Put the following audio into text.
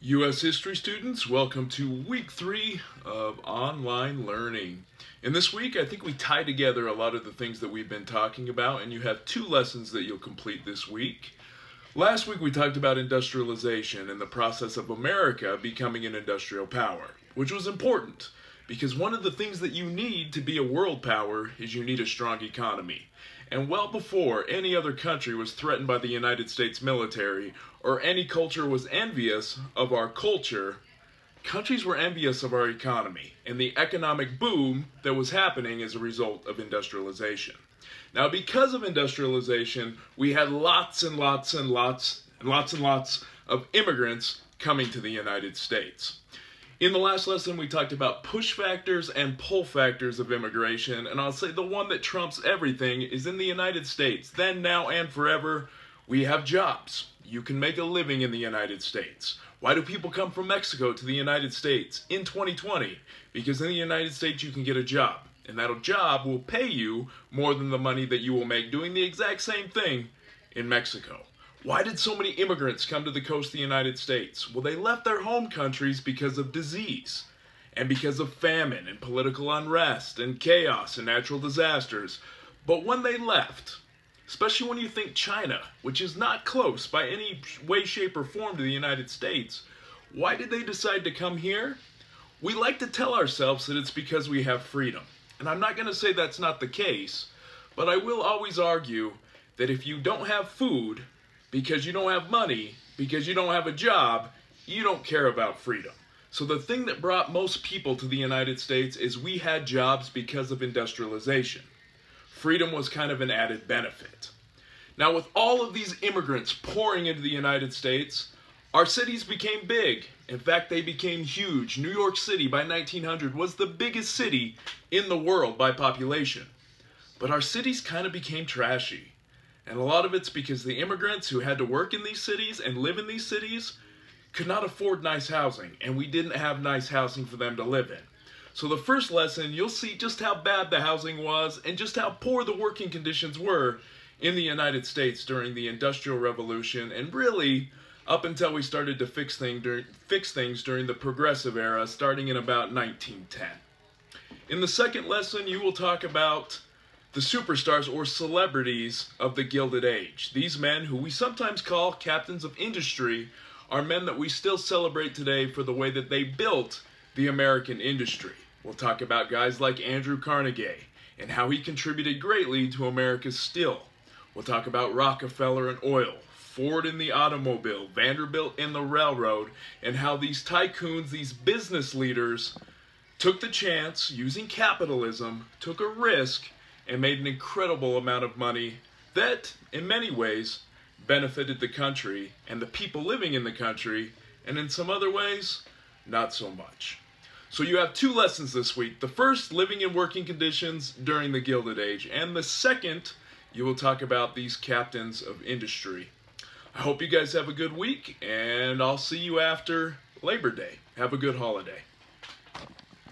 U.S. history students, welcome to week three of online learning. And this week, I think we tie together a lot of the things that we've been talking about, and you have two lessons that you'll complete this week. Last week, we talked about industrialization and the process of America becoming an industrial power, which was important because one of the things that you need to be a world power is you need a strong economy. And well before any other country was threatened by the United States military or any culture was envious of our culture, countries were envious of our economy and the economic boom that was happening as a result of industrialization. Now, because of industrialization, we had lots and lots and lots and lots and lots of immigrants coming to the United States. In the last lesson, we talked about push factors and pull factors of immigration, and I'll say the one that trumps everything is in the United States. Then, now, and forever, we have jobs. You can make a living in the United States. Why do people come from Mexico to the United States in 2020? Because in the United States, you can get a job, and that job will pay you more than the money that you will make doing the exact same thing in Mexico. Why did so many immigrants come to the coast of the United States? Well, they left their home countries because of disease and because of famine and political unrest and chaos and natural disasters. But when they left, especially when you think China, which is not close by any way, shape, or form to the United States, why did they decide to come here? We like to tell ourselves that it's because we have freedom. And I'm not going to say that's not the case, but I will always argue that if you don't have food, because you don't have money, because you don't have a job, you don't care about freedom. So the thing that brought most people to the United States is we had jobs because of industrialization. Freedom was kind of an added benefit. Now with all of these immigrants pouring into the United States, our cities became big. In fact, they became huge. New York City by 1900 was the biggest city in the world by population. But our cities kind of became trashy. And a lot of it's because the immigrants who had to work in these cities and live in these cities could not afford nice housing, and we didn't have nice housing for them to live in. So the first lesson, you'll see just how bad the housing was and just how poor the working conditions were in the United States during the Industrial Revolution and really up until we started to fix, thing fix things during the Progressive Era starting in about 1910. In the second lesson, you will talk about the superstars or celebrities of the Gilded Age. These men, who we sometimes call captains of industry, are men that we still celebrate today for the way that they built the American industry. We'll talk about guys like Andrew Carnegie and how he contributed greatly to America's steel. We'll talk about Rockefeller and oil, Ford and the automobile, Vanderbilt and the railroad, and how these tycoons, these business leaders, took the chance, using capitalism, took a risk, and made an incredible amount of money that, in many ways, benefited the country and the people living in the country, and in some other ways, not so much. So you have two lessons this week. The first, living in working conditions during the Gilded Age, and the second, you will talk about these captains of industry. I hope you guys have a good week, and I'll see you after Labor Day. Have a good holiday.